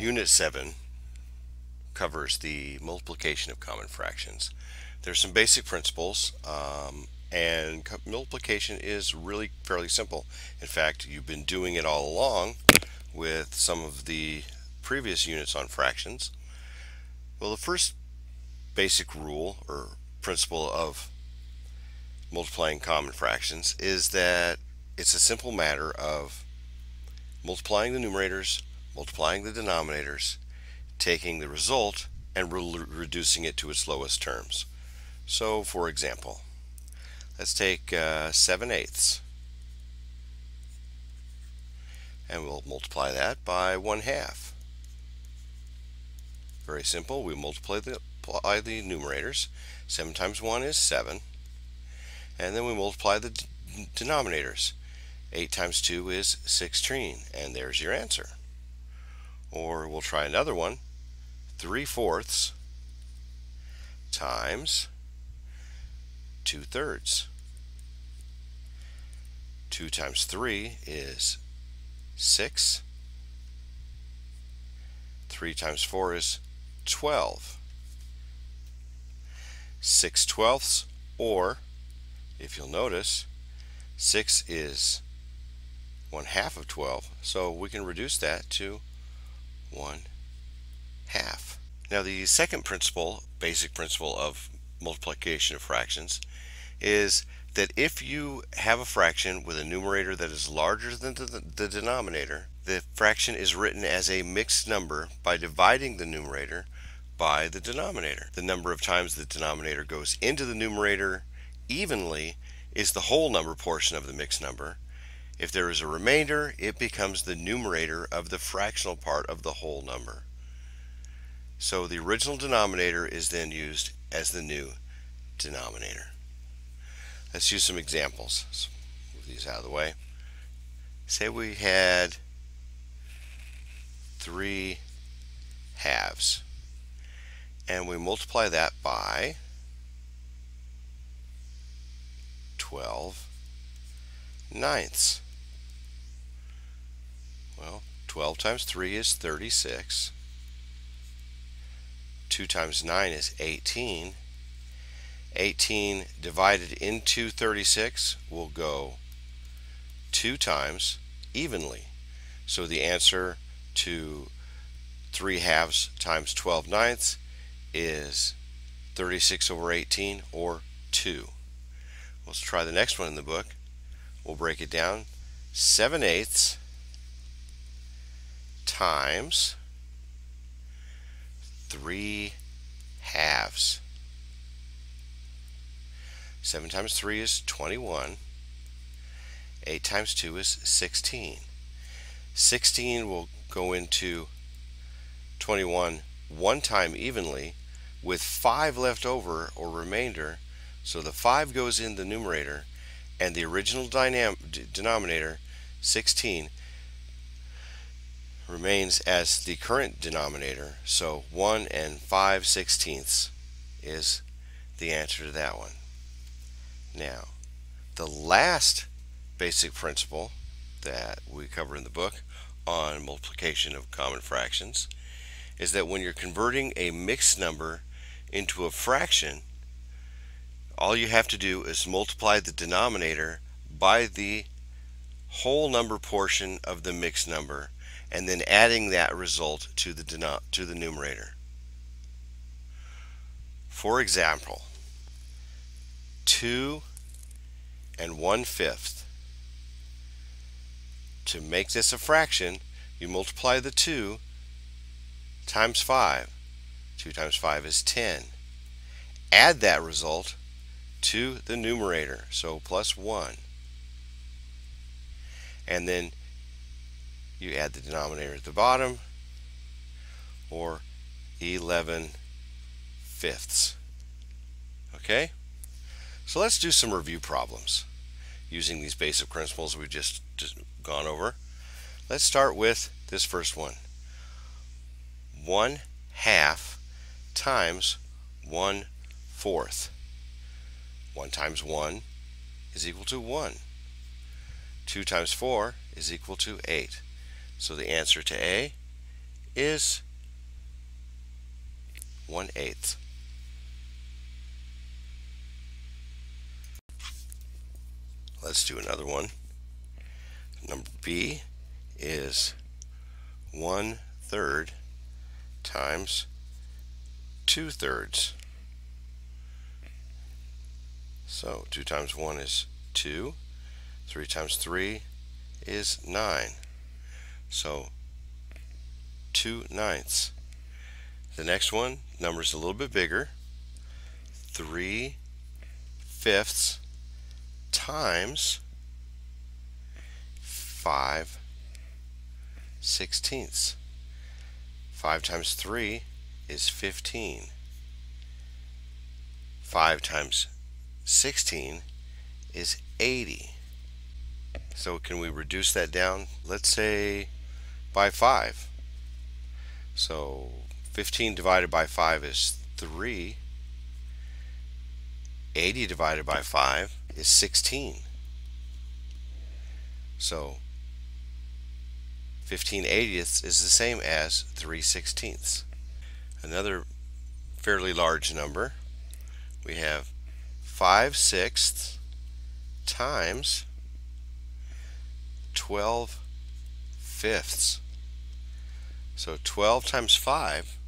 Unit 7 covers the multiplication of common fractions. There's some basic principles um, and multiplication is really fairly simple. In fact, you've been doing it all along with some of the previous units on fractions. Well, the first basic rule or principle of multiplying common fractions is that it's a simple matter of multiplying the numerators multiplying the denominators, taking the result, and re reducing it to its lowest terms. So, for example, let's take uh, 7 eighths, and we'll multiply that by 1 half. Very simple. We multiply the, multiply the numerators. 7 times 1 is 7. And then we multiply the denominators. 8 times 2 is 16. And there's your answer. Or we'll try another one. 3 fourths times 2 thirds. 2 times 3 is 6. 3 times 4 is 12. 6 twelfths, or, if you'll notice, 6 is 1 half of 12, so we can reduce that to 1 half. Now the second principle, basic principle of multiplication of fractions, is that if you have a fraction with a numerator that is larger than the, the, denominator, the fraction is written as a mixed number by dividing the numerator by the denominator. The number of times the denominator goes into the numerator evenly is the whole number portion of the mixed number, if there is a remainder, it becomes the numerator of the fractional part of the whole number. So the original denominator is then used as the new denominator. Let's use some examples. Let's move these out of the way. Say we had three halves and we multiply that by 12 ninths. Well, 12 times 3 is 36. 2 times 9 is 18. 18 divided into 36 will go 2 times evenly. So the answer to 3 halves times 12 ninths is 36 over 18 or 2. Let's try the next one in the book. We'll break it down. 7 eighths times 3 halves. 7 times 3 is 21. 8 times 2 is 16. 16 will go into 21 one time evenly with 5 left over or remainder. So the 5 goes in the numerator and the original denominator 16 remains as the current denominator. So 1 and 5 sixteenths is the answer to that one. Now, the last basic principle that we cover in the book on multiplication of common fractions is that when you're converting a mixed number into a fraction, all you have to do is multiply the denominator by the whole number portion of the mixed number and then adding that result to the, to the numerator. For example, 2 and 1 fifth. To make this a fraction, you multiply the 2 times 5. 2 times 5 is 10. Add that result to the numerator, so plus 1. And then you add the denominator at the bottom, or 11 fifths. Okay? So let's do some review problems using these basic principles we've just, just gone over. Let's start with this first one. 1 half times 1 fourth. 1 times 1 is equal to 1. 2 times 4 is equal to 8. So the answer to A is 1 eighth. Let's do another one. Number B is 1 third times 2 thirds. So 2 times 1 is 2. 3 times 3 is 9. So 2 ninths. The next one, number's a little bit bigger. 3 fifths times 5 sixteenths. 5 times 3 is 15. 5 times 16 is 80. So can we reduce that down? Let's say by 5. So 15 divided by 5 is 3. 80 divided by 5 is 16. So 15 eightieths is the same as 3 sixteenths. Another fairly large number, we have 5 sixths times 12 fifths. So 12 times 5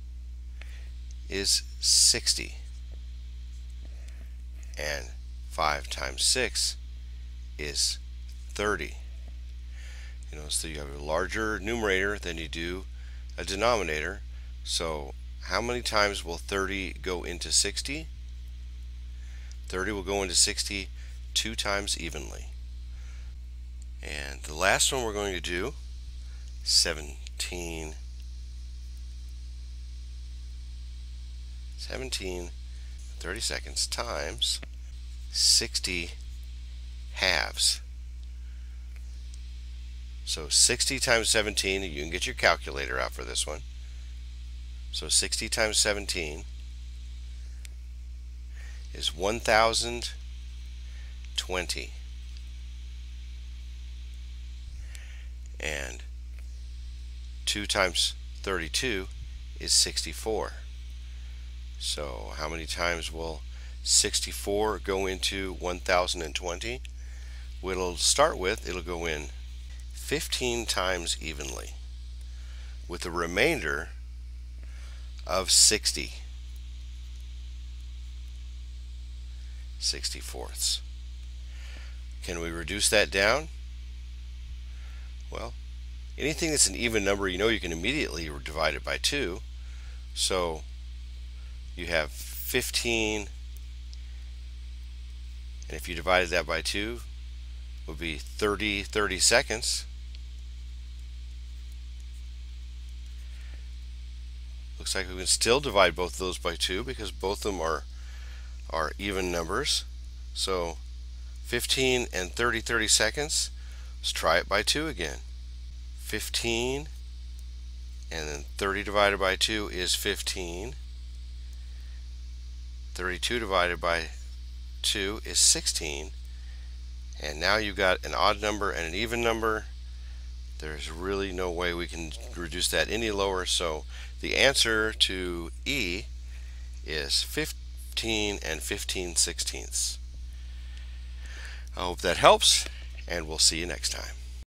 is 60. And 5 times 6 is 30. You know, so you have a larger numerator than you do a denominator. So how many times will 30 go into 60? 30 will go into 60 two times evenly. And the last one we're going to do, 17, 17, 30 seconds times 60 halves. So 60 times 17, you can get your calculator out for this one. So 60 times 17 is 1020. And 2 times 32 is 64. So how many times will 64 go into 1020? What it'll start with, it'll go in 15 times evenly with a remainder of 60 60 fourths. Can we reduce that down? Well, anything that's an even number, you know you can immediately divide it by 2. So you have 15, and if you divided that by 2, would be 30, 30 seconds. Looks like we can still divide both of those by 2 because both of them are, are even numbers. So 15 and 30, 30 seconds. Let's try it by 2 again. 15 and then 30 divided by 2 is 15. 32 divided by 2 is 16. And now you've got an odd number and an even number. There's really no way we can reduce that any lower. So the answer to E is 15 and 15 sixteenths. I hope that helps, and we'll see you next time.